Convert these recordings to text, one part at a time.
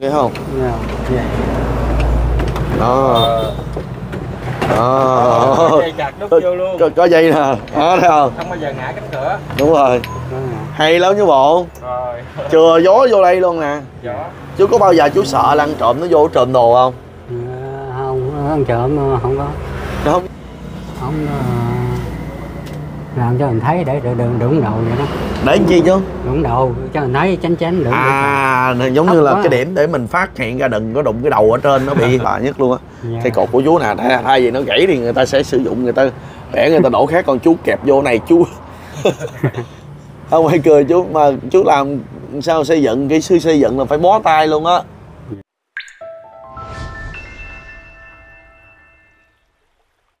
nghe không? Dạ. đó. Đó. Dây chặt đút có, vô luôn. Có, dây nè. Đó thấy không? Không bao giờ ngã cánh cửa. Đúng rồi. Đó hay lắm chứ bộ. Rồi. Chừa gió vô đây luôn nè. Gió. Chú có bao giờ chú sợ lăn trộm nó vô trộm đồ không? Ờ, không không trộm ờ, không có. Không? Không ờ, làm cho mình thấy để để đừng đụng đầu vậy đó. Để chi chứ? Đụng đầu cho mình thấy tránh tránh đụng à này giống như Thấp là quá. cái điểm để mình phát hiện ra đừng có đụng cái đầu ở trên nó bị là nhất luôn á. Dạ. cây cột của chú nè thay, thay vì nó gãy thì người ta sẽ sử dụng người ta bẻ người ta đổ khác còn chú kẹp vô này chú không hay cười chú mà chú làm sao xây dựng kỹ sư xây dựng là phải bó tay luôn á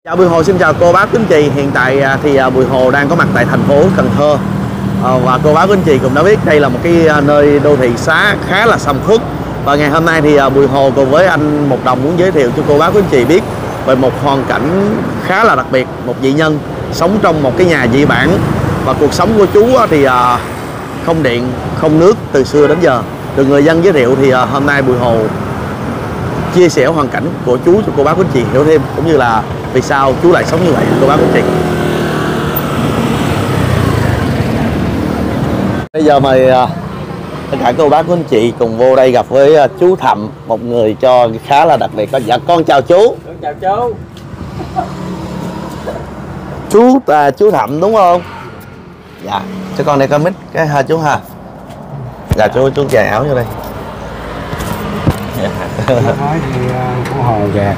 Chào Bùi Hồ xin chào cô bác quý anh chị. Hiện tại à, thì à, Bùi Hồ đang có mặt tại thành phố Cần Thơ. À, và cô bác quý anh chị cũng đã biết đây là một cái nơi đô thị xá khá là sầm uất Và ngày hôm nay thì Bùi Hồ cùng với anh Một Đồng muốn giới thiệu cho cô bác quý anh chị biết Về một hoàn cảnh khá là đặc biệt Một vị nhân sống trong một cái nhà dị bản. Và cuộc sống của chú thì không điện, không nước từ xưa đến giờ. Được người dân giới thiệu thì hôm nay Bùi Hồ chia sẻ hoàn cảnh của chú cho cô bác quý anh chị hiểu thêm cũng như là vì sao chú lại sống như vậy cô bác quý anh chị. Bây giờ mời à, tất cả cô bác quý anh chị cùng vô đây gặp với à, chú Thậm một người cho khá là đặc biệt. Dạ con chào chú. Con chào chú. Chú à, chú Thậm đúng không? Dạ cho con đây coi mic cái ha chú ha. Dạ chú chú chài áo vô đây nói thì ờ, phụ hồ về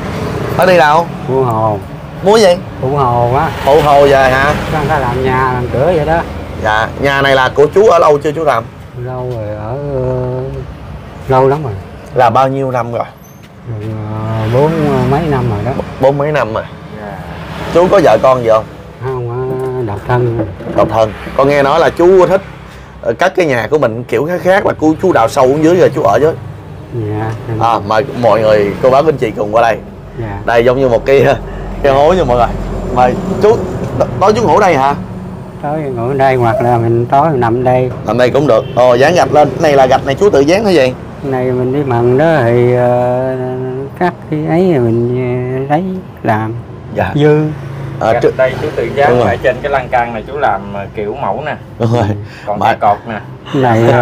ở đi đâu? Phụ hồ. Muốn gì? Phụ hồ á. Phụ hồ về hả? Người ta làm nhà làm cửa vậy đó. Dạ nhà này là của chú ở lâu chưa chú Thậm lâu rồi ở lâu lắm rồi. Là bao nhiêu năm rồi? Ờ, bốn ờ, mấy năm rồi đó. Bốn mấy năm rồi. Dạ. chú có vợ con gì không? Không độc thân. Độc thân. Con nghe nói là chú thích cất cái nhà của mình kiểu khác khác là chú chú đào sâu xuống dưới rồi chú ở dưới dạ à, mời mọi người cô bác anh chị cùng qua đây. Dạ. Đây giống như một cái cái hố nha mọi người. Mời chú tối chú ngủ đây hả? Tối ngủ ở đây hoặc là mình tối mình nằm đây. Nằm đây cũng được. Ồ dán gạch lên. Cái này là gạch này chú tự dán hay gì? Này mình đi mần đó thì ờ, cắt cái ấy rồi mình ờ, lấy làm. Dạ. Dư. À, Gạch trước đây chú tự dán lại trên cái lan can này chú làm ờ, kiểu mẫu nè. Đúng rồi. Còn Mà- cái cột nè. Này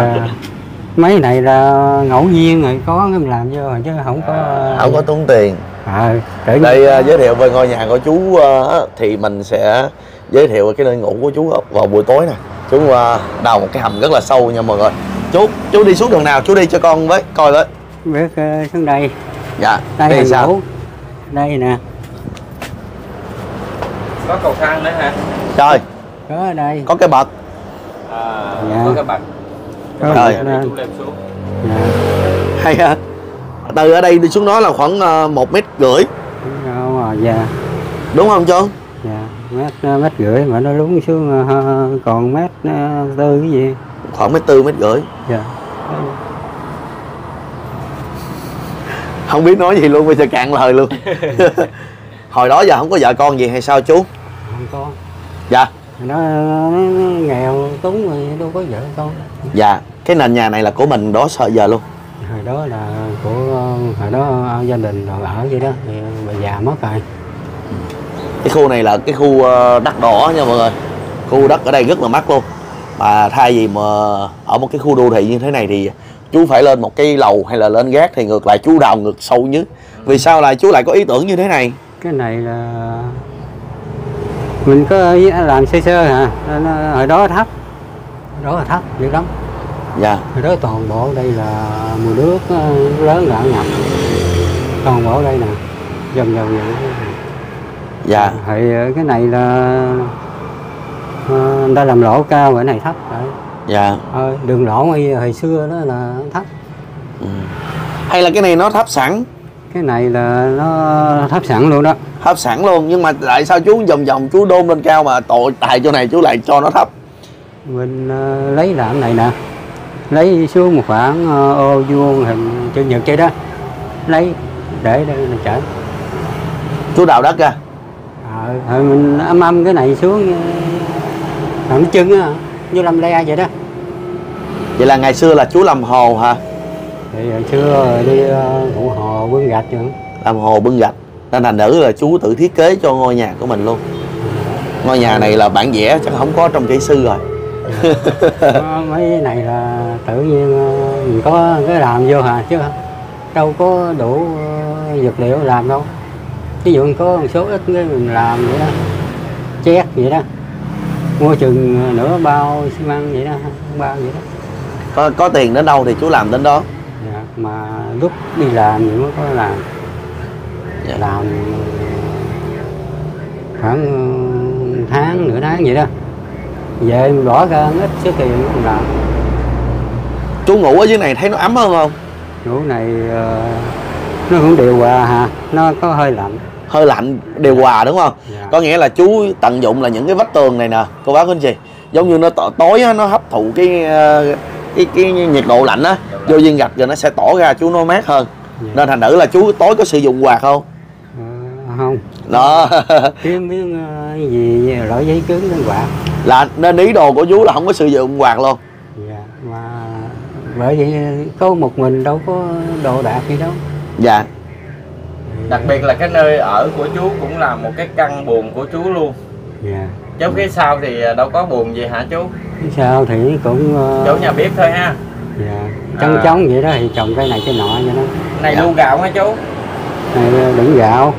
mấy này là ngẫu nhiên rồi có cái mình làm vô rồi chứ không có không có tốn tiền. à, tự nhiên đây à, giới thiệu về ngôi nhà của chú à, thì mình sẽ giới thiệu về cái nơi ngủ của chú vào buổi tối nè. Chú à, đào một cái hầm rất là sâu nha mọi người. Chú chú đi xuống đường nào chú đi cho con với coi với. Biết ờ, xuống đây. Dạ đây là sao? ngủ. Đây nè. Có cầu thang nữa hả? Trời có ở đây. có cái bậc. À, Dạ. có cái bậc có Trời. Dạ. hay ha. Từ ở đây đi xuống đó là khoảng à, một mét rưỡi. Đúng rồi, dạ. Đúng không chú dạ mét ờ, mét rưỡi mà nó lún xuống ờ, còn mét ờ, tư cái gì? Khoảng mét tư mét rưỡi. Dạ. Không biết nói gì luôn bây giờ cạn lời luôn. Hồi đó giờ không có vợ con gì hay sao chú? Không có. Dạ. Nó, nó, nó nghèo túng rồi đâu có vợ con. Dạ cái nền nhà này là của mình đó sợ giờ luôn. Hồi đó là của hồi đó gia đình rồi ở vậy đó thì bà già mất rồi. Cái khu này là cái khu ờ, đất đỏ nha mọi người. Khu đất ở đây rất là mắc luôn. Mà thay vì mà ở một cái khu đô thị như thế này thì chú phải lên một cái lầu hay là lên gác thì ngược lại chú đào ngược sâu nhất. Vì sao lại chú lại có ý tưởng như thế này? Cái này là mình có làm sơ sơ hả? Nó- hồi đó thấp. Hồi đó là thấp dữ lắm dạ. Hồi đó toàn bộ đây là mùa nước ờ, lớn là ngập. Toàn bộ đây nè dần dần vậy. Dạ. Thì ờ, cái này là ờ, người ta làm lỗ cao cái này thấp rồi dạ. Ờ, đường lỗ hồi, hồi xưa đó là thấp. Ừ. hay là cái này nó thấp sẵn? Cái này là nó thấp sẵn luôn đó. Thấp sẵn luôn nhưng mà tại sao chú vòng vòng chú đôn lên cao mà tội tại chỗ này chú lại cho nó thấp? Mình ờ, lấy làm này nè lấy xuống một khoảng ờ, ô vuông hình chữ nhật vậy đó. Lấy để đây là chở. Chú đào đất ra ờ, rồi mình âm âm cái này xuống ờ, làm chân á như làm le vậy đó. Vậy là ngày xưa là chú làm hồ hả? Thì hồi xưa đi ờ, ngủ hồ bưng gạch nữa làm hồ bưng gạch nên thành nữ là chú tự thiết kế cho ngôi nhà của mình luôn. Ngôi nhà này là bản vẽ chắc không có trong kỹ sư rồi mấy này là tự nhiên ờ, mình có cái làm vô hà chứ đâu có đủ ờ, vật liệu làm đâu ví dụ có một số ít cái mình làm vậy đó chét vậy đó mua chừng nửa bao xi măng vậy đó bao vậy đó có có tiền đến đâu thì chú làm đến đó dạ. mà lúc đi làm thì mới có làm Dạ. làm khoảng ờ, tháng nửa tháng vậy đó về mình bỏ ra ít số tiền mình làm. Chú ngủ ở dưới này thấy nó ấm hơn không? Chỗ này ờ, nó cũng điều hòa hả? Nó có hơi lạnh. Hơi lạnh điều hòa đúng không? Dạ. có nghĩa là chú tận dụng là những cái vách tường này nè cô bác anh chị giống như nó tỏ- tối á, nó hấp thụ cái ờ, cái cái nhiệt độ lạnh á vô viên gạch rồi nó sẽ tỏ ra chú nó mát hơn. Dạ. nên thành nữ là chú tối có sử dụng quạt không? Ờ, không đó. Kiếm miếng ờ, gì loại giấy cứng lên quạt. Là nên ý đồ của chú là không có sử dụng quạt luôn. Dạ. mà bởi vậy có một mình đâu có đồ đạc gì đâu. Dạ. Đặc biệt là cái nơi ở của chú cũng là một cái căn buồng của chú luôn. Dạ. Chứ phía sau thì đâu có buồng gì hả chú? Sao thì cũng ờ, chú nhà bếp thôi ha. Dạ. trống À. trống vậy đó thì trồng cây này cây nọ vậy đó. Này Dạ. lu gạo hả chú? Này đựng gạo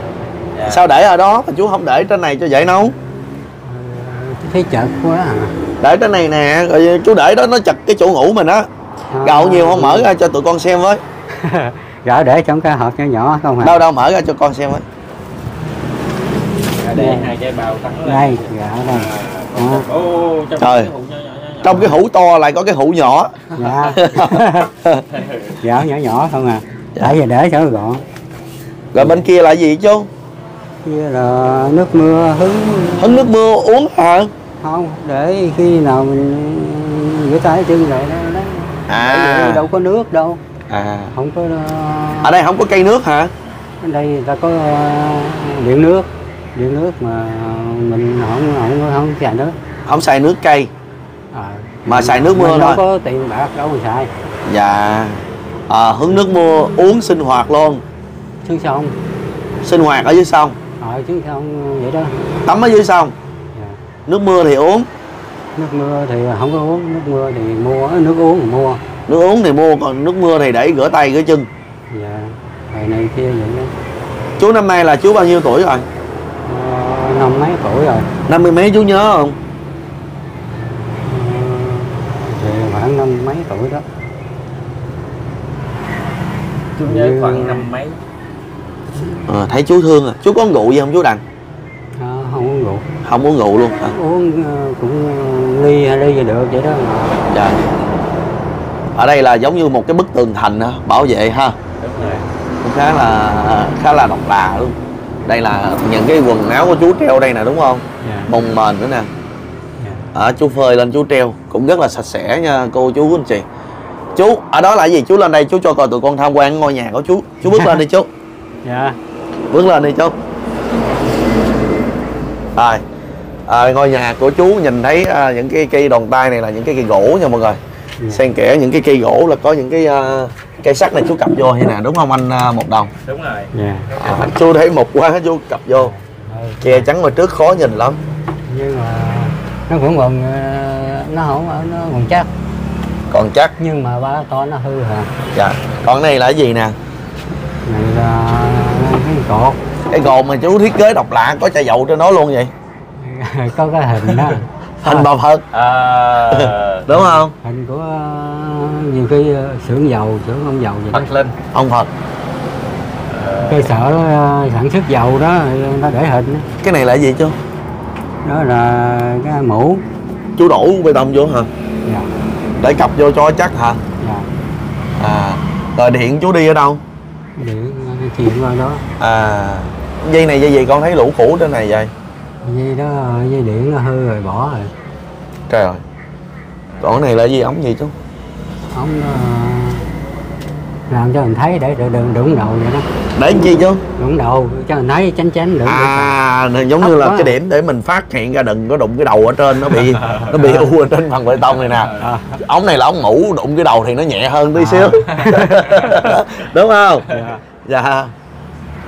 dạ. sao để ở đó mà chú không để trên này cho dễ nấu? Ờ, thấy chật quá à. Để trên này nè rồi chú để đó nó chật cái chỗ ngủ mình á. Gạo nhiều không mở ra cho tụi con xem với. Gạo để trong cái hộp nhỏ nhỏ không hả? Đâu đâu mở ra cho con xem với. Để hai cái bao thắng lên. Đây gạo đây. À, ô trong Trời. cái hũ nhỏ, nhỏ, nhỏ, nhỏ. trong cái hũ to lại có cái hũ nhỏ. Dạ. Gạo nhỏ nhỏ không à? Dạ. tại vì để cho gọn. Rồi bên kia là gì chú kia là nước mưa hứng. Hứng nước mưa uống hả? Không để khi nào mình rửa tay chân lại đó, đó. À. Đâu có nước đâu. À. Không có ở đây không có cây nước hả? ở đây người ta có ờ, điện nước. Điện nước mà mình không không không xài nước. Không xài nước cây. À, Mà xài nước mưa mình đâu thôi. có tiền bạc đâu mà xài. Dạ. À, hứng nước mưa uống sinh hoạt luôn. Xuống sông sinh hoạt ở dưới sông ở xuống sông vậy đó. Tắm ở dưới sông? Dạ. nước mưa thì uống? Nước mưa thì không có uống nước mưa thì mua nước uống thì mua. Nước uống thì mua còn nước mưa thì để rửa tay rửa chân. Dạ ngày này kia vậy đó. Chú năm nay là chú bao nhiêu tuổi rồi? Ờ, năm mấy tuổi rồi. Năm mươi mấy chú nhớ không? Ờ, thì khoảng năm mấy tuổi đó. Chú nhớ khoảng năm mấy ờ, thấy chú thương à. Chú có uống rượu gì không chú đặng Ờ, không uống rượu. Không uống rượu luôn hả? Uống ờ, cũng ờ, ly hai ly là được vậy đó. Dạ. Ở đây là giống như một cái bức tường thành bảo vệ ha? Đúng rồi. Cũng khá là khá là độc lạ luôn. Đây là những cái quần áo của chú treo đây nè đúng không? Dạ. Bồng mền nữa nè. Dạ. Ở chú phơi lên chú treo. Cũng rất là sạch sẽ nha cô chú anh chị. Chú ở đó là gì? Chú lên đây chú cho coi tụi con tham quan ngôi nhà của chú. Chú bước lên đi chú dạ. Bước lên đi chú. Rồi. À, ngôi nhà của chú nhìn thấy à, những cái cây đòn tay này là những cái cây gỗ nha mọi người. Dạ. xen kẽ những cái cây gỗ là có những cái à, cây sắt này chú cặp vô hay nè đúng không anh à, một đồng? Đúng rồi. Dạ. À, chú thấy một quá chú cặp vô. Ừ. che chắn ngoài trước khó nhìn lắm. Nhưng mà nó vẫn còn ờ, nó không ở nó còn chắc. Còn chắc. Nhưng mà ba to nó hư hả? Dạ. Còn cái này là cái gì nè này là cái cột? Cái cột mà chú thiết kế độc lạ có chai dầu trên đó luôn vậy? Có cái hình đó. Hình bà phật. À, đúng không? Hình của ờ, nhiều khi ờ, xưởng dầu xưởng ông dầu vậy đó. Phật linh ông phật. Cơ sở ờ, sản xuất dầu đó nó để hình đó. cái này là cái gì chú? Đó là cái mũ. Chú đổ bê tông vô hả? Dạ. Để cặp vô cho chắc hả? Dạ. À rồi điện chú đi ở đâu chuyển qua đó. À dây này dây gì? Con thấy lũ cũ trên này vậy? Dây đó dây điện nó hư rồi bỏ rồi. Trời ơi. Còn cái này là gì? Ống gì chú? Ông làm cho mình thấy để đừng đừng đụng đầu vậy đó. Để chi chú? Đụng đầu cho mình thấy tránh tránh đừng à này giống như là quá. cái điểm để mình phát hiện ra đừng có đụng cái đầu ở trên nó bị nó bị u ở trên phần bê tông này nè. Ống này là ống mũ đụng cái đầu thì nó nhẹ hơn tí À. xíu. Đúng không? Dạ, dạ.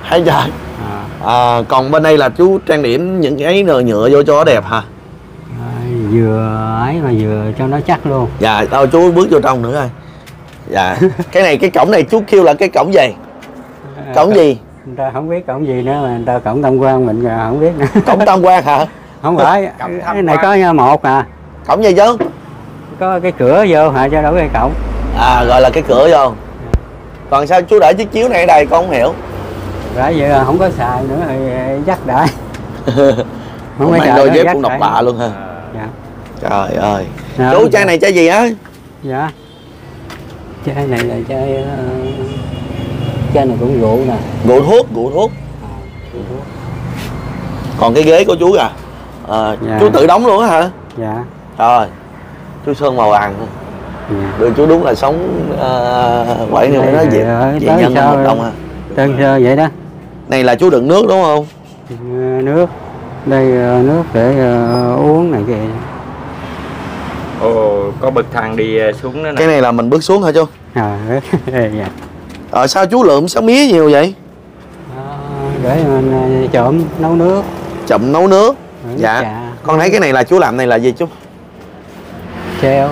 Hay dạ à, à, còn bên đây là chú trang điểm những cái nhựa nhựa vô cho nó đẹp hả? À, vừa ấy mà vừa cho nó chắc luôn. Dạ đâu chú bước vô trong nữa coi. Dạ. Cái này cái cổng này chú kêu là cái cổng gì? Cổng gì? người ta không biết cổng gì nữa mà người ta cổng tam quan mình không biết nữa. Cổng tam quan hả? Không phải. Cái này có một à. Cổng gì chứ có cái cửa vô hả? Cho đâu cái cổng. À gọi là cái cửa vô còn sao chú để chiếc chiếu này ở đây con không hiểu? Rồi giờ không có xài nữa thì dắt đại không phải đôi dép cũng độc bạ luôn ha dạ. Trời ơi. Dạ, chú dạ. chai này chai gì á? Dạ. Chai này là chai ờ, chai này cũng rượu nè. Rượu thuốc rượu thuốc. À, còn cái ghế của chú à, à Dạ. chú tự đóng luôn á hả? Dạ. Rồi chú sơn màu vàng được chú đúng là sống uh, quậy này Đây nó thì, dị ờ, dị tới nhân sao một đồng à. Đơn sơ vậy đó? Này là chú đựng nước đúng không? Ờ, nước. Đây ờ, nước để ờ, uống này kìa. Ồ có bậc thang đi xuống nữa cái nè này là mình bước xuống hả chú? À, dạ. ờ sao chú lượm sao mía nhiều vậy? Ờ, để mình trộm nấu nước. Chậm nấu nước? Dạ. trà. con thấy cái này là chú làm này là gì chú? Treo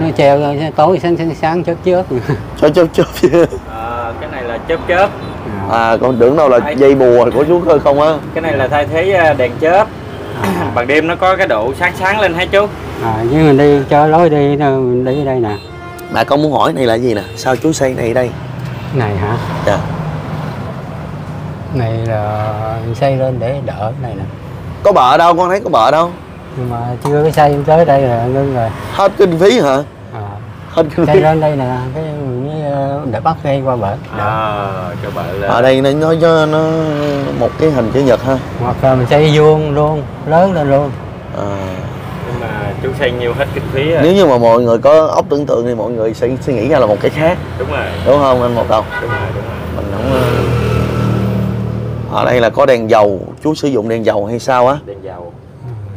nó treo tối sáng sáng sáng chớp chớp. Cho chớp chớp Ờ, cái này là chớp chớp. À con tưởng đâu là dây bùa của chú cơ không á. Cái này là thay thế ờ, đèn chớp. À, ban đêm nó có cái độ sáng sáng lên hả chú? À, với mình đi cho lối đi mình đi ở đây nè. Mà con muốn hỏi này là gì nè? Sao chú xây này đây? Này hả? Dạ. Này là xây lên để đỡ cái này nè. Có bợ đâu con thấy có bợ đâu nhưng mà chưa có xây tới đây là ngưng rồi. Hết kinh phí hả? À, hết kinh xây phí. lên đây nè cái ờ, để bắt cây qua bển. À, cho bạn lên. Ở đây nó nói cho nó một cái hình chữ nhật ha. Hoặc là mình xây vuông luôn lớn lên luôn. À, nhưng mà chú xây nhiều hết kinh phí rồi. Nếu như mà mọi người có óc tưởng tượng thì mọi người sẽ suy nghĩ ra là một cái khác. Đúng rồi. Đúng không anh một đồng? Đúng rồi đúng rồi. Mình không ờ, ở đây là có đèn dầu. Chú sử dụng đèn dầu hay sao á? Đèn dầu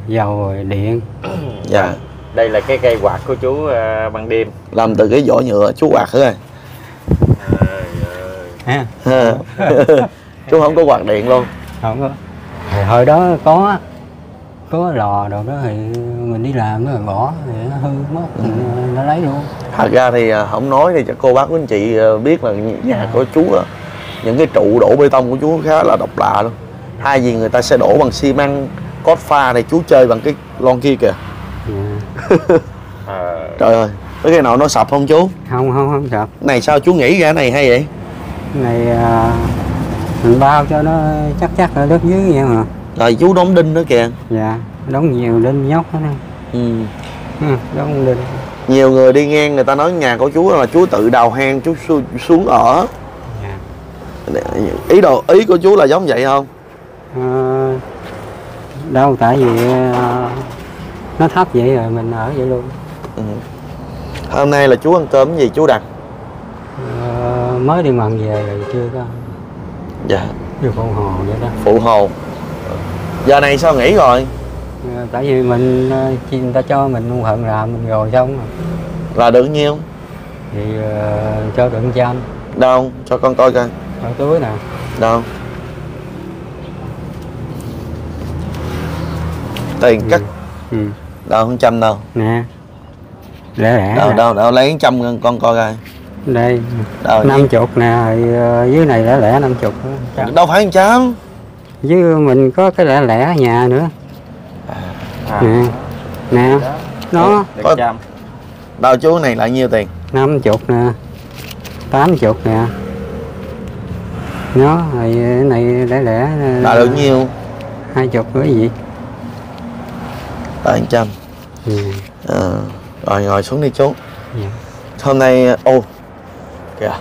dầu rồi điện. Dạ. Đây là cái cây quạt của chú ờ, ban đêm. Làm từ cái vỏ nhựa chú quạt ơi. ha chú không có quạt điện luôn. Không có. Thì hồi đó có có lò đồ đó thì mình đi làm nó rồi bỏ thì nó hư mất mình nó lấy luôn. Thật ra thì à, không nói thì cho cô bác quý anh chị à, biết là nhà của chú á những cái trụ đổ bê tông của chú khá là độc lạ luôn. Hai gì người ta sẽ đổ bằng xi măng cốt pha này chú chơi bằng cái lon kia kìa. Dạ. Ờ, trời ơi cái cái nào nó sập không chú? Không không không sập. Này sao chú nghĩ ra cái này hay vậy? Này à, mình bao cho nó chắc chắc ở đất dưới vậy mà. Rồi chú đóng đinh nữa kìa. Dạ đóng nhiều đinh nhóc đó nè ừ. ừ, đóng đinh. Nhiều người đi ngang người ta nói nhà của chú là chú tự đào hang chú xuống ở. Dạ. ý đồ ý của chú là giống vậy không? Ờ, đâu tại vì à, nó thấp vậy rồi mình ở vậy luôn. Ừ. hôm nay là chú ăn cơm gì chú đặt Ờ, mới đi mần về rồi chưa có. Dạ. Chưa phụ hồ vậy đó. Phụ hồ. Giờ này sao nghỉ rồi? Ờ, tại vì mình ờ, chi người ta cho mình một phần làm mình rồi xong rồi. là được nhiêu? Thì ờ, cho được trăm đâu cho con coi coi. Ở túi nè. Đâu tiền cắt. Ừ. đâu không trăm đâu. Nè. Lẻ lẻ đâu đâu đâu lấy trăm con- coi coi. Đây đâu năm chục nè ờ, dưới này lẻ lẻ năm chục. Đâu phải một trăm với mình có cái lẻ lẻ ở nhà nữa. À, nè nè. Nó Có- trăm đâu chú này là nhiêu tiền? năm chục nè tám chục nè. Nó rồi cái này lẻ lẻ là được nhiêu? hai chục nữa gì là một trăm ừ. Ờ, rồi ngồi xuống đi chú. Dạ. hôm nay ô kìa.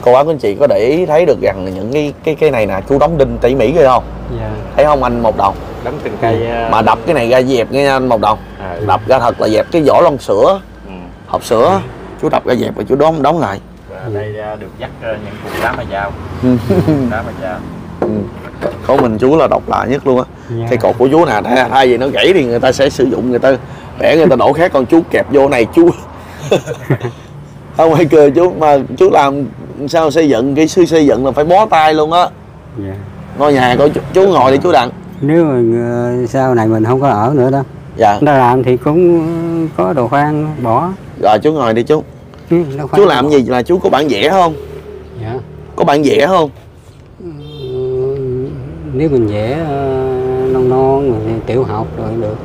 Cô bác anh chị có để ý thấy được rằng những cái cái cái này nè chú đóng đinh tỉ mỉ ghê không? Dạ. Thấy không anh một đồng? Đóng từng cây ờ, mà đập cái này ra dẹp nghe anh một đồng. À, đập ra thật là dẹp cái vỏ lon sữa. Ừ. hộp sữa. Chú đập ra dẹp và chú đóng đóng lại. Và đây được dắt những cục đá mà dao. Đá mà dao Ừ. có mình chú là độc lạ nhất luôn á. Dạ. cây cột của chú nè thay, thay vì nó gãy thì người ta sẽ sử dụng người ta bẻ người ta đổ khác còn chú kẹp vô này chú không hay cười chú mà chú làm sao xây dựng kỹ sư xây dựng là phải bó tay luôn á. Dạ. ngôi nhà của chú, chú ngồi đi chú đặng. Nếu mà ờ, sau này mình không có ở nữa đó dạ. Ta làm thì cũng có đồ khoan bỏ. Rồi chú ngồi đi chú. Ừ, chú làm gì là chú có bản vẽ không? Dạ. Có bản vẽ không nếu mình vẽ ờ, non non rồi thì tiểu học rồi được.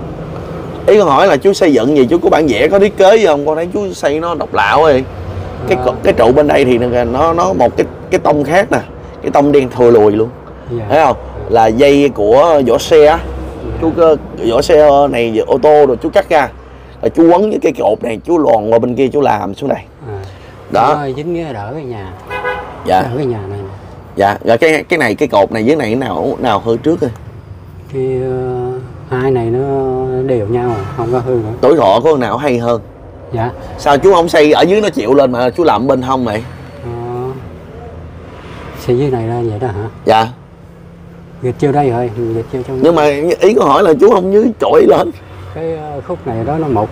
Ý con hỏi là chú xây dựng gì? Chú có bản vẽ có thiết kế gì không? Con thấy chú xây nó độc lạ vậy cái Ờ. cột- cái trụ bên đây thì nó nó một cái cái tông khác nè. Cái tông đen thùi lùi luôn. Dạ. thấy không? Là dây của vỏ xe á. Chú vỏ xe này ô tô rồi chú cắt ra. Rồi chú quấn với cái cột này chú lòn qua bên kia chú làm xuống đây. À. Đó. Dính cái đỡ cái nhà. Dạ. Đỡ cái nhà này. Dạ rồi cái cái này cái cột này với này cái nào nào hơi trước rồi thì ờ, hai này nó đều nhau không có hư nữa. Tuổi thọ của con nào hay hơn? Dạ. Sao chú không xây ở dưới nó chịu lên mà chú làm bên hông vậy? Ờ, xây dưới này ra vậy đó hả? Dạ. Gịch chưa đây rồi gịch chưa trong nhưng mà ý con hỏi là chú không dưới chổi lên. Cái ờ, khúc này đó nó mục.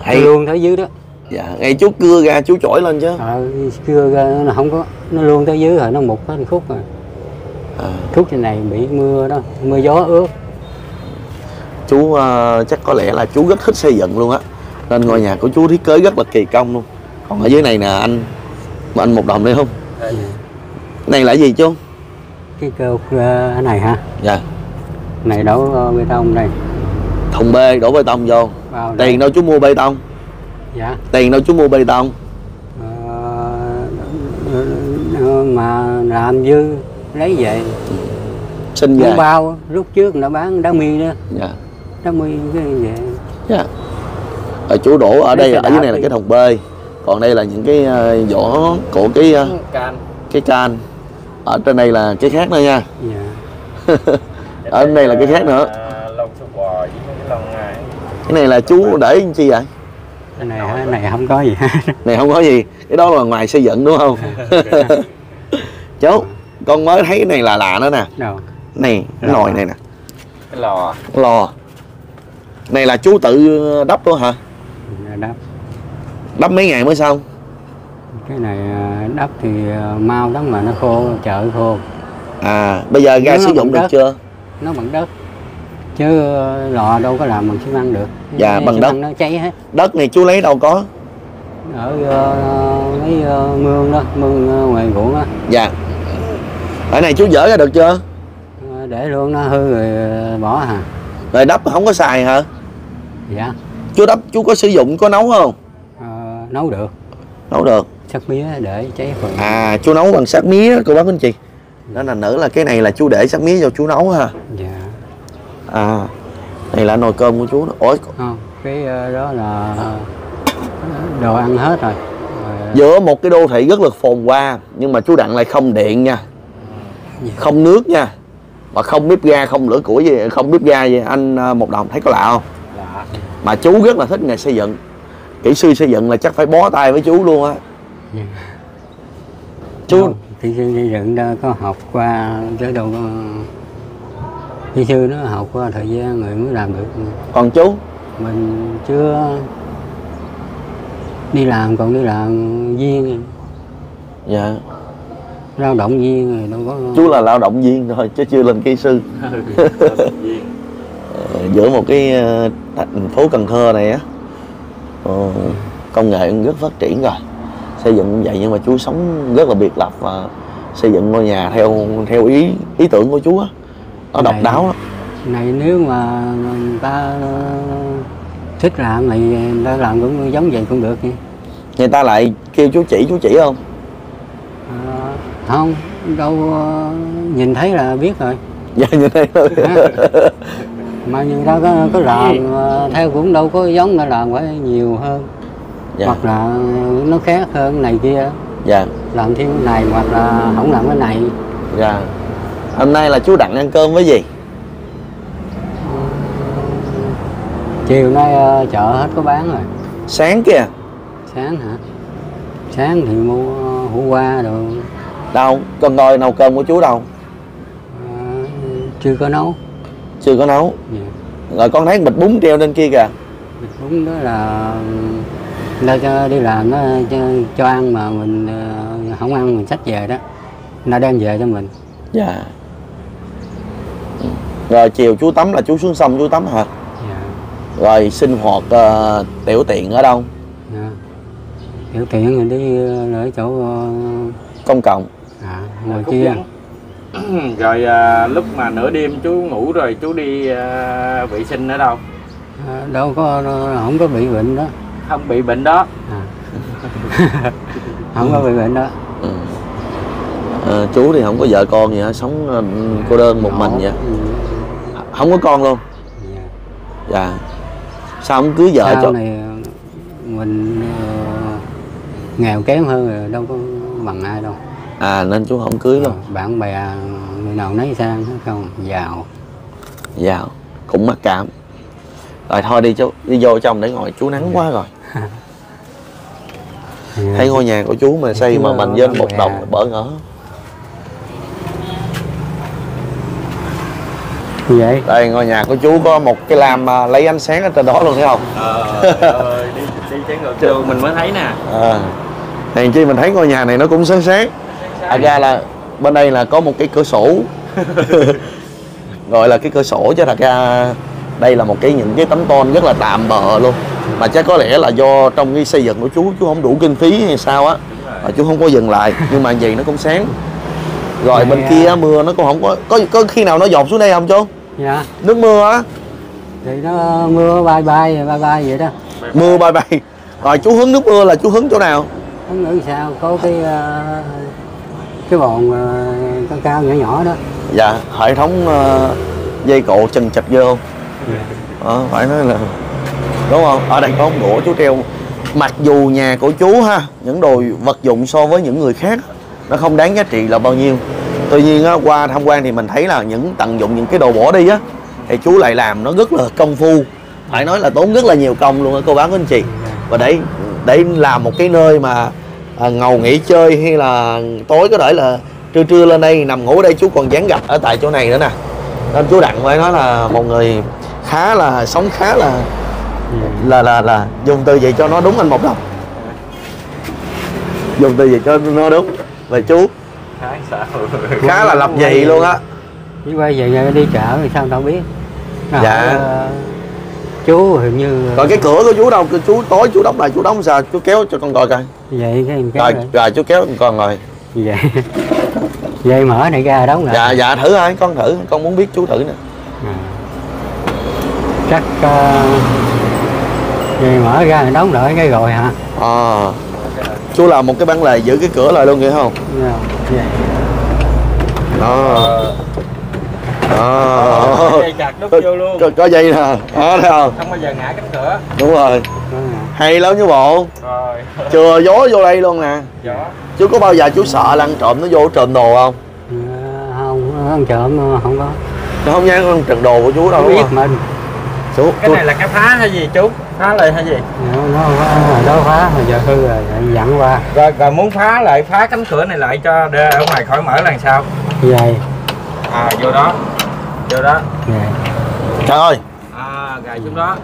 Hay. Luôn tới dưới đó dạ ngay chú cưa ra chú chổi lên chứ. Ờ, cưa ra nó không có nó luôn tới dưới rồi nó mục hết khúc rồi. À, khúc trên này bị mưa đó mưa gió ướt. Chú ờ, chắc có lẽ là chú rất thích xây dựng luôn á. Nên ngôi nhà của chú thiết kế rất là kỳ công luôn. Còn ở dưới này nè anh anh một đồng đây không? Dạ. này là gì chú? Cái cơ cái này ha dạ. Này đổ ờ, bê tông đây. Thùng bê đổ bê tông vô. Tiền đâu chú mua bê tông dạ. Tiền đâu chú mua bê tông Ờ, ờ, mà làm dư lấy về. Xin về. Bao lúc trước nó bán đá mi đó. Dạ. Đá mi cái về dạ. Ở chú đổ ở đây ở dưới này là cái thùng bê. Còn đây là những cái ờ, vỏ của cái ờ, can. cái can. Ở trên đây là cái khác nữa nha. Dạ. Ở đây là cái khác nữa. À, lông sâu bò với mấy cái này là chú để làm chi vậy cái này cái này không có gì. Hết này không có gì. Cái đó là ngoài xây dựng đúng không? Chú con mới thấy cái này là lạ nữa nè. Này cái Lò. nồi này nè. Cái lò cái lò. Này là chú tự đắp luôn hả? Đắp. Đắp mấy ngày mới xong? Cái này ờ, đắp thì ờ, mau lắm mà nó khô chợ khô. À bây giờ ra sử dụng được chưa? nó bằng đất chứ ờ, lò đâu có làm bằng xi măng được. Dạ, Xi bằng đất. nó cháy hết. Đất này chú lấy đâu có? Ở ờ, mấy ờ, mương đó mương ờ, ngoài ruộng á. Dạ. Ở này chú dỡ ra được chưa? Để luôn nó hư rồi bỏ hả rồi đắp không có xài hả? Dạ. Chú đắp chú có sử dụng có nấu không? Ờ, nấu được. Nấu được. Sắc mía để cháy phần. À chú nấu bằng sát mía cô bác anh chị đó là nữ là cái này là chú để sát mía vô chú nấu ha. Dạ à này là nồi cơm của chú đó. ôi không cái ờ, đó là đồ ăn hết rồi. Giữa một cái đô thị rất là phồn hoa nhưng mà chú đặng lại không điện nha. Dạ. không nước nha. Và không bếp ga không lửa củi gì không bếp ga gì anh à, một đồng thấy có lạ không? Lạ mà chú rất là thích nghề xây dựng. Kỹ sư xây dựng là chắc phải bó tay với chú luôn á. Dạ. chú kỹ sư xây dựng đó có học qua chứ đâu có kỹ sư nó học qua thời gian người mới làm được. Còn chú? Mình chưa đi làm còn đi làm viên. Dạ. Lao động viên rồi đâu có chú là lao động viên thôi chứ chưa lên kỹ sư. Ờ, giữa một cái ờ, thành phố Cần Thơ này á ờ, công nghệ cũng rất phát triển rồi. Xây dựng cũng vậy nhưng mà chú sống rất là biệt lập và xây dựng ngôi nhà theo theo ý ý tưởng của chú á nó độc Này. đáo lắm. này nếu mà người ta thích làm thì người ta làm cũng giống vậy cũng được nha. Người ta lại kêu chú chỉ chú chỉ không? Ờ, không đâu ờ, nhìn thấy là biết rồi. Dạ như thế thôi mà người ta có, có làm theo cũng đâu có giống người làm phải nhiều hơn. Dạ. Hoặc là nó khác hơn này kia. Dạ. Làm thêm cái này hoặc là không làm cái này. Dạ hôm nay là chú đặng ăn cơm với gì? Chiều nay ờ, chợ hết có bán rồi. Sáng kìa. Sáng hả? Sáng thì mua hủ qua rồi đâu? Con ngồi nấu cơm của chú đâu? À, chưa có nấu. Chưa có nấu. Dạ. rồi con thấy bịch bún treo lên kia kìa. Bịch bún đó là nó cho đi làm nó cho, cho ăn mà mình ờ, không ăn mình xách về đó. Nó đem về cho mình. Dạ rồi chiều chú tắm là chú xuống sông chú tắm hả? Dạ. rồi sinh hoạt ờ, tiểu tiện ở đâu? Dạ. tiểu tiện rồi đi ờ, ở chỗ ờ, công cộng. À, ngoài kia. Rồi à, lúc mà nửa đêm chú ngủ rồi chú đi à, vệ sinh ở đâu? À, đâu có không có bị bệnh đó. Không bị bệnh đó. À. không có bị bệnh đó. Ừ. Ờ, chú thì không có vợ con gì hả? Sống cô đơn một mình vậy? Ừ. không có con luôn? Dạ. dạ. Sao không cưới vợ Sau cho này mình ờ, nghèo kém hơn rồi đâu có bằng ai đâu. À nên chú không cưới luôn. Ờ, bạn bè người nào nấy sang không? Giàu. Dạ cũng mắc cảm. Rồi thôi đi chú. Đi vô trong để ngồi. Chú nắng quá rồi. Thấy ngôi nhà của chú mà xây Chú mà mình Bến một đồng bỡ ngỡ vậy? Đây ngôi nhà của chú có một cái lam à, lấy ánh sáng ở trên đó luôn thấy không? Ờ đi đi trái ngược vô mình mới thấy nè. À. hèn chi mình thấy ngôi nhà này nó cũng sáng sáng. Thật ra là bên đây là có một cái cửa sổ. Gọi là cái cửa sổ chứ thật ra đây là một cái những cái tấm tôn rất là tạm bợ luôn. Mà chắc có lẽ là do trong cái xây dựng của chú chú không đủ kinh phí hay sao á mà chú không có dừng lại. Nhưng mà gì nó cũng sáng. Rồi bên Dạ. kia mưa nó cũng không có có có khi nào nó dột xuống đây không chú dạ. Nước mưa á? Thì nó mưa bay bay bay bay vậy đó. Mưa bay bay. Rồi chú hứng nước mưa là chú hứng chỗ nào? Không nghĩ sao có cái ờ, cái bồn ờ, cao cao nhỏ nhỏ đó. Dạ hệ thống ờ, dây cộ chằng chặt vô. Ờ, phải nói là đúng không? Ở đây có ông đũa chú treo. Mặc dù nhà của chú ha những đồ vật dụng so với những người khác nó không đáng giá trị là bao nhiêu tuy nhiên á, qua tham quan thì mình thấy là những tận dụng những cái đồ bỏ đi á thì chú lại làm nó rất là công phu. Phải nói là tốn rất là nhiều công luôn á cô bác anh chị. Và để để làm một cái nơi mà à, ngầu nghỉ chơi hay là tối có thể là trưa trưa lên đây nằm ngủ ở đây chú còn dán gặp ở tại chỗ này nữa nè. Nên chú đặng phải nói là một người khá là sống khá là là là là dùng từ gì cho nó đúng anh một đồng. Dùng từ gì cho nó đúng. Và chú khá là lập dị luôn á. Chứ quay về nhà đi chợ thì sao tao biết. Rồi, Dạ. ờ, chú hình như còn cái cửa của chú đâu? Chú tối chú đóng lại chú đóng sao? Chú kéo cho con coi coi. Vậy cái em rồi kéo rồi chú kéo con rồi vậy vậy mở này ra đóng lại. Dạ dạ thử ai? Con thử. Con muốn biết chú thử nè. À. chắc uh, vậy mở ra thì đóng lại cái rồi hả? À. Chú làm một cái bán lề giữ cái cửa lại luôn vậy không? Dạ, vậy. Đó. Đó. Dây chặt đút vô luôn. Có, có dây nè. Đó thấy không? Không bao giờ ngã cánh cửa. Đúng rồi. Hay lắm chứ bộ. Rồi. Chừa gió vô đây luôn nè. Gió. Chú có bao giờ chú sợ lăn trộm nó vô trộm đồ không? Ờ, không không trộm không có. Nó không dám ăn trộm đồ của chú đâu không biết không? mình. Chú, cái chú này là cái phá hay gì chú? Phá lại hay gì? Nó nó phá đó phá rồi giờ hư rồi dặn qua. Rồi rồi muốn phá lại phá cánh cửa này lại cho để ở ngoài khỏi mở lần sau vậy à vô đó. Vô đó. Vậy trời ơi. À gài xuống đó.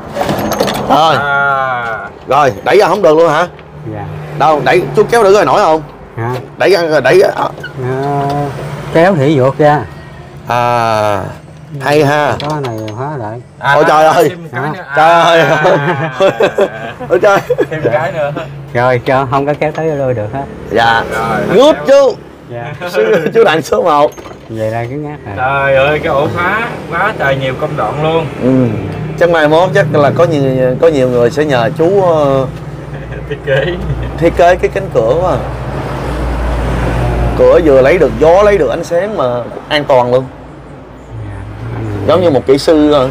Rồi à. Rồi đẩy ra không được luôn hả? Dạ. Đâu đẩy chú kéo được rồi nổi không? Hả đẩy ra rồi đẩy ra. Ờ, kéo thủy ruột ra. À hay ha. Có này hóa lại. À, Ôi trời ơi. Trời À. ơi. ôi trời. Thêm cái nữa. Rồi cho không có kéo tới lôi được hết. Dạ. Rồi good chú dạ. Chú, chú đặng số 1 vậy là cái ngát rồi trời ơi cái ổ phá phá trời nhiều công đoạn luôn. Ừ. chắc mai mốt chắc là có nhiều có nhiều người sẽ nhờ chú ờ, thiết kế. thiết kế cái cánh cửa quá à. cửa vừa lấy được gió lấy được ánh sáng mà an toàn luôn. Giống như một kỹ sư rồi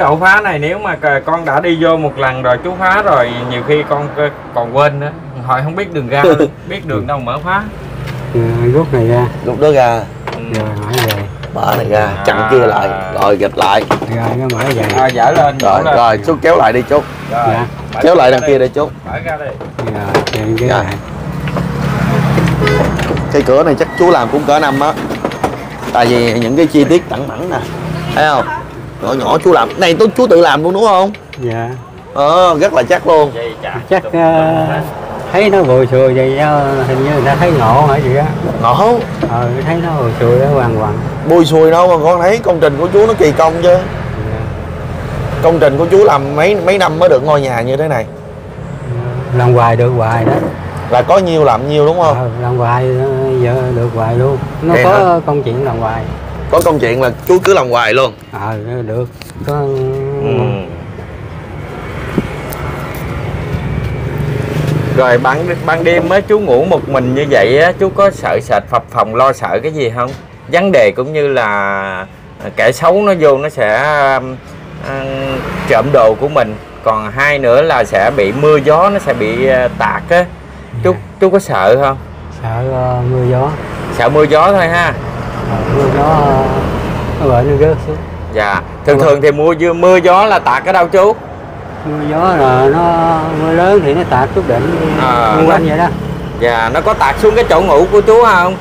cái ổ phá này nếu mà con đã đi vô một lần rồi chú phá rồi nhiều khi con còn quên nữa hỏi không biết đường ra biết đường đâu mở phá Ừ, rút này ra. Lúc đó ra. Ừ. rồi hỏi về mở này ra chặn kia lại rồi gịch lại. Rồi nó mở vậy à, dở lên rồi lên. rồi chú kéo lại đi chú Rồi, Dạ. kéo lại đằng kia đi chú mở ra đi. Rồi thì cái Dạ. này cái cửa này chắc chú làm cũng cỡ năm á. Tại vì những cái chi tiết tẳng mẳng nè thấy không? Nhỏ nhỏ chú làm. Này tôi chú tự làm luôn đúng không? Dạ. Ờ rất là chắc luôn. Chắc ờ, thấy nó bùi xùi vậy đó, hình như người ta thấy ngộ hả gì á? Ngộ ờ thấy nó bùi xùi đó hoàng hoàng. Bùi xùi đâu mà con thấy công trình của chú nó kỳ công chứ. Dạ. công trình của chú làm mấy mấy năm mới được ngôi nhà như thế này. Làm hoài được hoài đó. Là có nhiêu làm nhiêu đúng không? Ờ, làm hoài ờ, giờ được hoài luôn. Nó Vậy có công chuyện làm hoài. Có công chuyện là chú cứ làm hoài luôn. Ờ được. Có Ừ. Rồi ban ban đêm á chú ngủ một mình như vậy á chú có sợ sệt phập phòng lo sợ cái gì không? Vấn đề cũng như là à, kẻ xấu nó vô nó sẽ à, trộm đồ của mình. Còn hai nữa là sẽ bị mưa gió nó sẽ bị à, tạt á. Chú chú có sợ không? sợ ờ, mưa gió Sợ mưa gió thôi ha. Ờ, mưa gió ờ, nó bệnh nó rớt xuống Dạ. Thường thường thì mưa mưa gió là tạt ở đâu chú? Mưa gió là nó mưa lớn thì nó tạt chút đỉnh À, xung quanh vậy đó. Dạ nó có tạt xuống cái chỗ ngủ của chú không?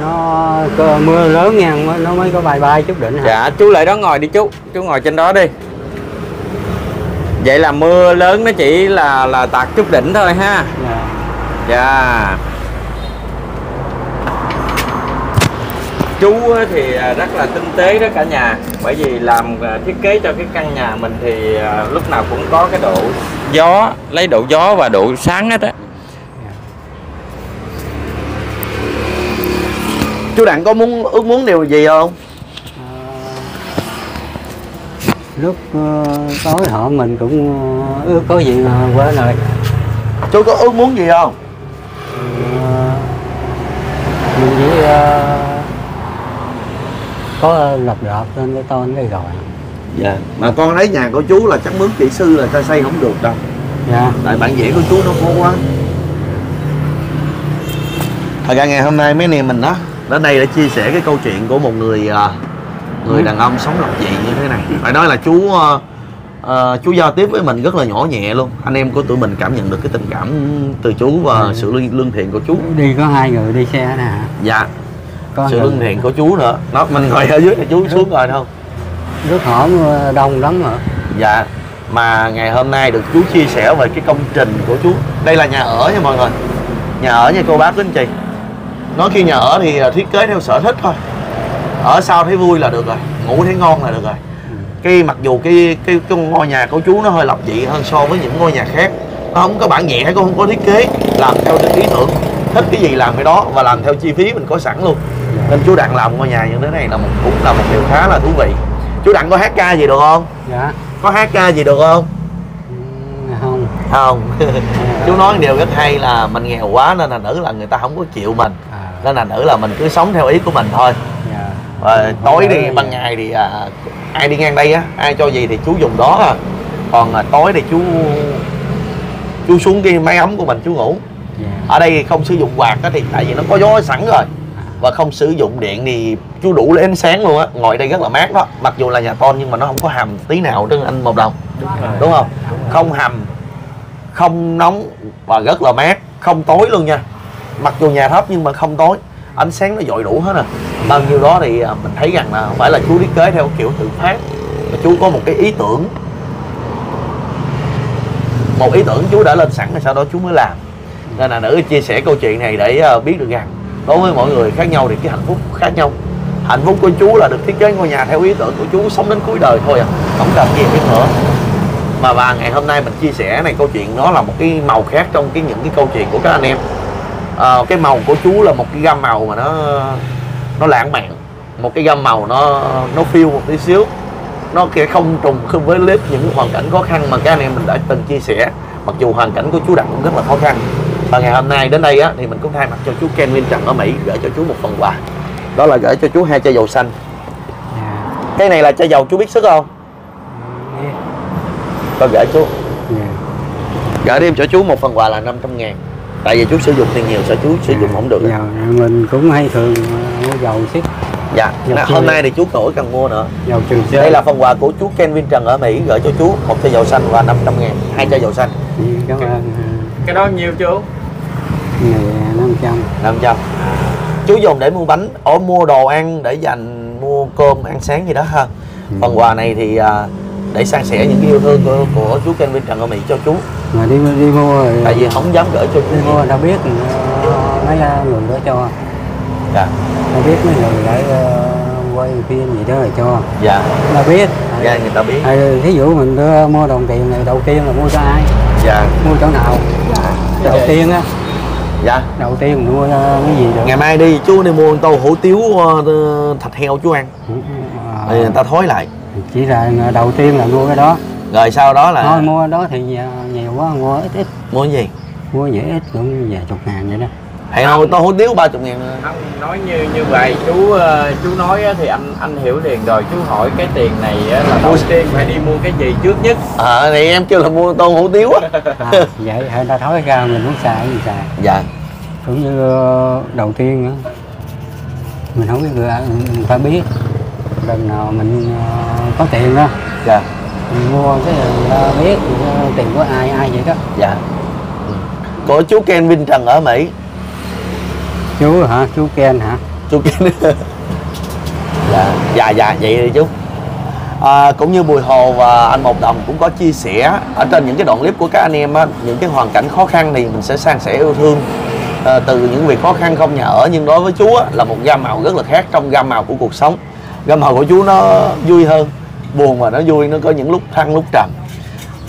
nó cơ, mưa lớn nha nó mới có bài bay chút đỉnh hả? Dạ chú lại đó ngồi đi chú. Chú ngồi trên đó đi. Vậy là mưa lớn nó chỉ là là tạt chút đỉnh thôi ha. Dạ. Dạ Chú thì à, rất là tinh tế đó cả nhà. Bởi vì làm à, thiết kế cho cái căn nhà mình thì à, lúc nào cũng có cái độ gió Lấy độ gió và độ sáng hết á. Chú đặng có muốn ước muốn điều gì không? Ờ, lúc ờ, tối họ mình cũng ờ, ước có gì mà quên rồi chú có ước muốn gì không? Ờ, mình chỉ ờ, có lập rợp lên cái tôn cái rồi. Dạ. Mà con thấy nhà của chú là chắc mướn kỹ sư là ta xây không được đâu. Dạ. Tại bản vẽ của chú nó khô quá. Thật ra ngày hôm nay mấy anh em mình đó đến đây để chia sẻ cái câu chuyện của một người à, người đàn ông sống lập dị như thế này. Phải nói là chú ờ, chú giao tiếp với mình rất là nhỏ nhẹ luôn. Anh em của tụi mình cảm nhận được cái tình cảm từ chú và Ừ. sự lương, lương thiện của chú. Đi có hai người đi xe nè. Dạ có sự lương thiện của chú nữa. Nó mình ngồi ở dưới thì chú xuống rồi đâu rất hổm ờ, đông lắm rồi Dạ Mà ngày hôm nay được chú chia sẻ về cái công trình của chú. Đây là nhà ở nha mọi người. Nhà ở nha cô bác quý anh chị Nói khi nhà ở thì à, thiết kế theo sở thích thôi. Ở sao thấy vui là được rồi Ngủ thấy ngon là được rồi. Cái mặc dù cái cái, cái ngôi nhà của chú nó hơi lập dị hơn so với những ngôi nhà khác. Nó không có bản vẽ cũng không có thiết kế làm theo cái ý tưởng thích cái gì làm cái đó và làm theo chi phí mình có sẵn luôn. Nên chú đặng làm ngôi nhà như thế này là một cũng là một điều khá là thú vị. Chú đặng có hát ca gì được không? Dạ. Có hát ca gì được không? Ừ, không. Không. Chú nói điều rất hay là mình nghèo quá nên là nữ là người ta không có chịu mình. À, nên là nữ là mình cứ sống theo ý của mình thôi. Dạ. và tối đi Dạ. ban ngày thì à, ai đi ngang đây á ai cho gì thì chú dùng đó à. còn à, tối thì chú chú xuống cái máy ấm của mình chú ngủ ở đây không sử dụng quạt đó thì tại vì nó có gió sẵn rồi. Và không sử dụng điện thì chú đủ lấy ánh sáng luôn á. Ngồi đây rất là mát đó. Mặc dù là nhà ton nhưng mà nó không có hầm tí nào đó anh một đồng. Đúng không? Không hầm, không nóng và rất là mát. Không tối luôn nha. Mặc dù nhà thấp nhưng mà không tối. Ánh sáng nó dội đủ hết à. Bao nhiêu đó thì à, mình thấy rằng là phải là chú thiết kế theo kiểu tự phát. Mà chú có một cái ý tưởng. Một ý tưởng chú đã lên sẵn rồi, sau đó chú mới làm nên là nữ chia sẻ câu chuyện này để ờ, biết được rằng đối với mọi người khác nhau thì cái hạnh phúc khác nhau. Hạnh phúc của chú là được thiết kế ngôi nhà theo ý tưởng của chú sống đến cuối đời thôi à không cần gì biết nữa. Mà và ngày hôm nay mình chia sẻ này câu chuyện nó là một cái màu khác trong cái những cái câu chuyện của các anh em. À, cái màu của chú là một cái gam màu mà nó nó lãng mạn một cái gam màu nó nó phiêu một tí xíu. Nó kia không trùng không với clip những hoàn cảnh khó khăn mà các anh em mình đã từng chia sẻ. Mặc dù hoàn cảnh của chú đặng cũng rất là khó khăn và ngày hôm nay đến đây á thì mình cũng thay mặt cho chú Ken Nguyên Trần ở Mỹ gửi cho chú một phần quà. Đó là gửi cho chú hai chai dầu xanh. Dạ. cái này là chai dầu chú biết sức không? Dạ. con gửi chú. Dạ. gửi thêm cho chú một phần quà là 500 ngàn. Tại vì chú sử dụng tiền nhiều sợ chú sử dụng không được dầu, mình cũng hay thường ờ, mua dầu xích dạ. Dạ, chưa. hôm nay thì chú đổi cần mua nữa. Dầu trường sơn đây là phần quà của chú Ken Vin Trần ở Mỹ gửi cho chú một chai dầu xanh và 500 ngàn. Hai chai dầu xanh. Cảm ơn. Cái đó nhiêu chú này năm trăm. 500 chú dùng để mua bánh ở mua đồ ăn để dành mua cơm ăn sáng gì đó ha. Phần quà này thì à, để san sẻ những cái yêu thương của, của chú Ken Vin Trần ở Mỹ cho chú. Mà đi đi mua rồi tại vì không dám gửi cho chú. đi mua đâu biết ờ, mấy người đó cho. Dạ. Đâu biết mấy người ờ, quay phim gì đó rồi cho. Dạ. Đâu biết. Dạ người ta biết. Hay thí dụ mình đưa mua đồng tiền này đầu tiên là mua cho ai? Dạ. Mua chỗ nào? Đầu tiên á dạ. Đầu tiên mình mua ờ, cái gì được? Ngày mai đi chú đi mua tô hủ tiếu ờ, thịt heo chú ăn. Ờ, thì người ta thối lại. chỉ là đầu tiên là mua cái đó. Rồi sau đó là thôi mua đó thì nhiều, nhiều quá mua ít ít. Mua cái gì? Mua dễ ít cũng vài chục ngàn vậy đó hẹn hồi tô hủ tiếu 30 ngàn nữa. không nói như như vậy chú ờ, chú nói á thì anh anh hiểu liền rồi. Chú hỏi cái tiền này á là đầu tiên phải đi mua cái gì trước nhất? À thì em kêu là mua tô hủ tiếu á. À, vậy hay ta thói ra mình muốn xài gì xài? Dạ. Cũng như ờ, đầu tiên á mình không biết người mình phải biết. Lần nào mình ờ, có tiền đó dạ. mình mua cái ờ, biết ờ, tiền của ai ai vậy đó. Dạ. Của chú Ken Vin Trần ở Mỹ chú hả? Chú Ken hả? Chú Ken. Dạ dạ dạ vậy đi chú. À, cũng như Bùi Hồ và anh Một Đồng cũng có chia sẻ ở trên những cái đoạn clip của các anh em á, những cái hoàn cảnh khó khăn thì mình sẽ san sẻ yêu thương. À, từ những việc khó khăn không nhà ở nhưng đối với chú á, là một gam màu rất là khác trong gam màu của cuộc sống. Gam màu của chú nó vui hơn buồn mà nó vui nó có những lúc thăng lúc trầm.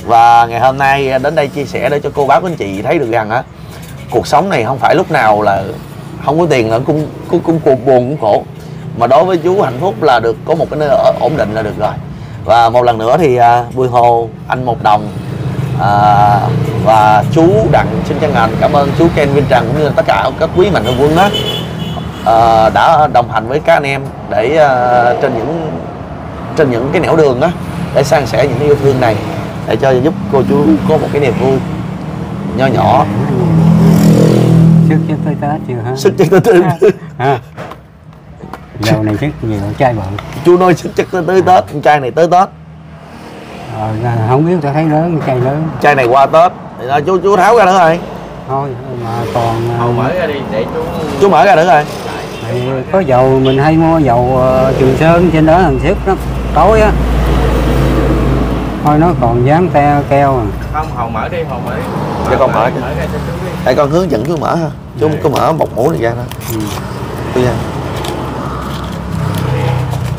Và ngày hôm nay à, đến đây chia sẻ để cho cô bác anh chị thấy được rằng á cuộc sống này không phải lúc nào là không có tiền là cũng cũng, cũng cuộc buồn cũng khổ. Mà đối với chú hạnh phúc là được có một cái nơi ở ổn định là được rồi. Và một lần nữa thì à, Bùi Hồ anh một đồng à, và chú Đặng xin chân thành cảm ơn chú Ken Vinh Trần cũng như tất cả các quý mạnh thường quân đó à, đã đồng hành với các anh em để à, trên những trên những cái nẻo đường đó để san sẻ những yêu thương này để cho giúp cô chú có một cái niềm vui nho nhỏ sức chứ tới Tết chưa hả? Sức chất tới tới hả? Dầu này sức nhiều chai bự. Chú nói sức chất tới tới tết con trai này tới tết. Ờ, không biết tôi thấy lớn chai lớn. Chai này qua tết. Thì đó, chú chú tháo ra nữa rồi. Thôi mà còn ờ, hầu mở ra đi để chú chú mở ra nữa rồi. Thì có dầu mình hay mua dầu ờ, trường sơn trên đó thằng sức nó tối á. Thôi nó còn dám te keo à. Không hầu mở đi hầu mở đi. Dạ, con mở cho. mở ra cho chú để con hướng dẫn chú mở ha. Chú Dạ. có mở một mũi này ra đó. Ừ. chú ra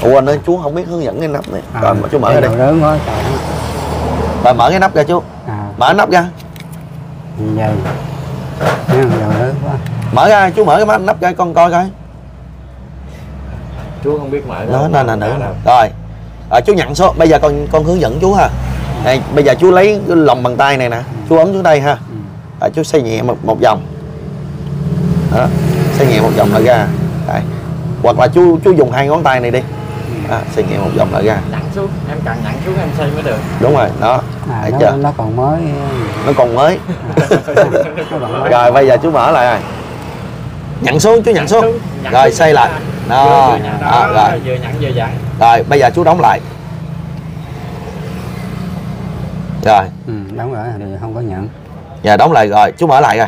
ủa anh ơi chú không biết hướng dẫn cái nắp này. Rồi chú mở ra cái đi. dầu lớn quá trời đó. rồi mở cái nắp ra chú. À. Mở nắp ra. Giờ lớn quá. Mở ra chú mở cái nắp ra con coi coi. Chú không biết mở nó đâu. nó là nữ Mở đâu. rồi. À, chú nhận số. Bây giờ con con hướng dẫn chú ha. Đây, bây giờ chú lấy cái lòng bàn tay này nè. Chú ấn xuống đây ha. ừ. À, chú xoay nhẹ một, một vòng đó xoay nhẹ một vòng lại ra đây. hoặc là chú chú dùng hai ngón tay này đi. À, xoay nhẹ một vòng lại ra nặng xuống em cần nặng xuống em xây mới được. Đúng rồi đó. À, thấy nó, chưa? nó còn mới. Nó còn mới. Nó còn mới rồi bây giờ chú mở lại rồi. Nhận xuống chú nhận xuống. Nhận rồi xây lại. Đó, đó đó, rồi. vừa nhận vừa dặn. Rồi bây giờ chú đóng lại. Rồi. Ừ, đúng rồi thì không có nhận giờ đóng lại rồi chú mở lại rồi.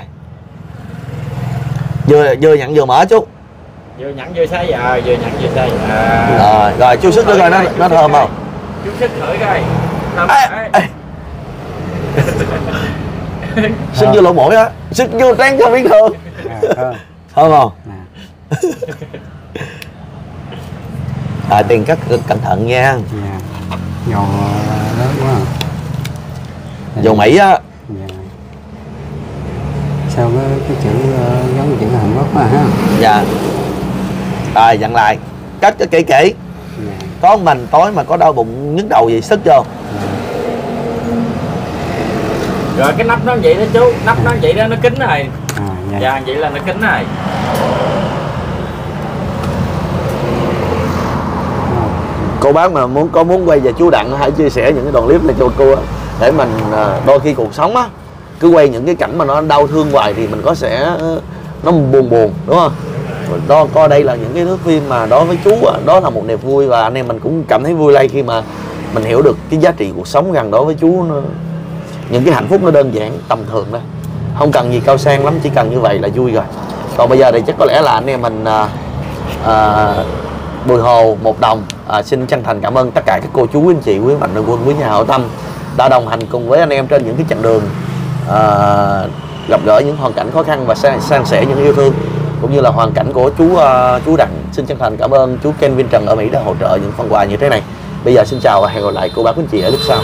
Vừa vừa nhận vừa mở chú. Vừa nhận vừa xây à vừa nhận vừa xây à. Rồi rồi chú sức nó coi nó nó thơm không? chú sức thử coi. Ê. sức vô lỗ mũi á. Sức vô trán cho biết thơm. À, thơm. không? À. à tiền cất cẩn thận nha. Dạ. dầu ờ, lớn quá. Thì- dầu mỹ á dạ. sao cái, cái chữ ờ, giống chữ Hàn Quốc mà ha? Dạ. Rồi dặn lại. Cất cho kỹ kỹ. Dạ. có mình tối mà có đau bụng nhức đầu gì sức vô. Rồi cái nắp nó vậy đó chú. Nắp nó vậy đó nó kín rồi à, dạ. dạ vậy là nó kín rồi cô bác mà muốn có muốn quay về chú đặng hãy chia sẻ những cái đoạn clip này cho cô á để mình à, đôi khi cuộc sống á cứ quay những cái cảnh mà nó đau thương hoài thì mình có sẽ ờ, nó buồn buồn đúng không? Đó coi đây là những cái thước phim mà đối với chú đó là một niềm vui và anh em mình cũng cảm thấy vui lây khi mà mình hiểu được cái giá trị cuộc sống gần đối với chú nó, những cái hạnh phúc nó đơn giản tầm thường đó không cần gì cao sang lắm chỉ cần như vậy là vui rồi. Còn bây giờ thì chắc có lẽ là anh em mình à, à, Bùi Hồ một đồng à, xin chân thành cảm ơn tất cả các cô chú quý anh chị quý mạnh thường quân quý nhà hảo tâm đã đồng hành cùng với anh em trên những cái chặng đường à, gặp gỡ những hoàn cảnh khó khăn và san, san sẻ những yêu thương cũng như là hoàn cảnh của chú uh, chú Đặng. Xin chân thành cảm ơn chú Ken Vinh Trần ở Mỹ đã hỗ trợ những phần quà như thế này. Bây giờ xin chào và hẹn gặp lại cô bác quý anh chị ở lúc sau.